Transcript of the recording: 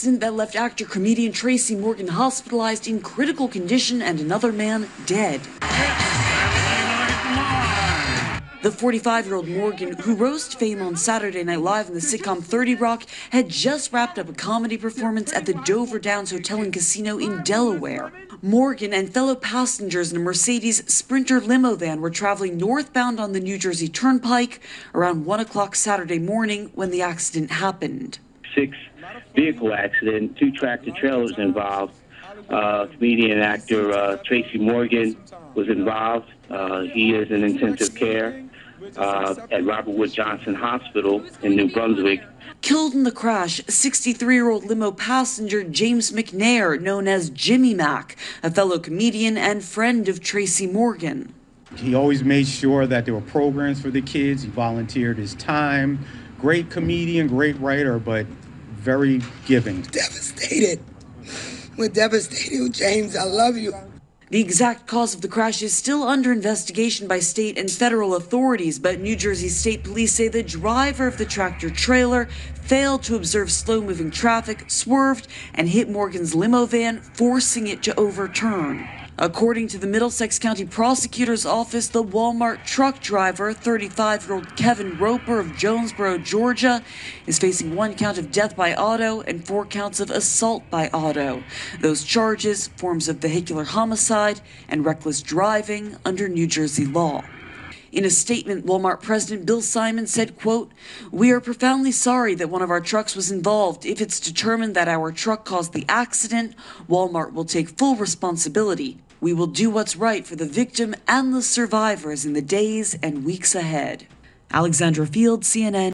accident that left actor comedian Tracy Morgan hospitalized in critical condition and another man dead. The 45 year old Morgan, who rose to fame on Saturday Night Live in the sitcom 30 Rock, had just wrapped up a comedy performance at the Dover Downs Hotel and Casino in Delaware. Morgan and fellow passengers in a Mercedes Sprinter limo van were traveling northbound on the New Jersey Turnpike around 1 o'clock Saturday morning when the accident happened. Six vehicle accident, two tractor trailers involved. Uh, comedian and actor uh, Tracy Morgan was involved. Uh, he is in intensive care uh, at Robert Wood Johnson Hospital in New Brunswick. Killed in the crash, 63 year old limo passenger James McNair, known as Jimmy Mack, a fellow comedian and friend of Tracy Morgan. He always made sure that there were programs for the kids. He volunteered his time. Great comedian, great writer, but very giving. Devastated. We're devastated. James, I love you. The exact cause of the crash is still under investigation by state and federal authorities, but New Jersey State Police say the driver of the tractor trailer failed to observe slow moving traffic, swerved, and hit Morgan's limo van, forcing it to overturn. According to the Middlesex County Prosecutor's Office, the Walmart truck driver, 35 year old Kevin Roper of Jonesboro, Georgia, is facing one count of death by auto and four counts of assault by auto. Those charges, forms of vehicular homicide and reckless driving under New Jersey law. In a statement, Walmart President Bill Simon said, quote, We are profoundly sorry that one of our trucks was involved. If it's determined that our truck caused the accident, Walmart will take full responsibility. We will do what's right for the victim and the survivors in the days and weeks ahead. Alexandra Field, CNN.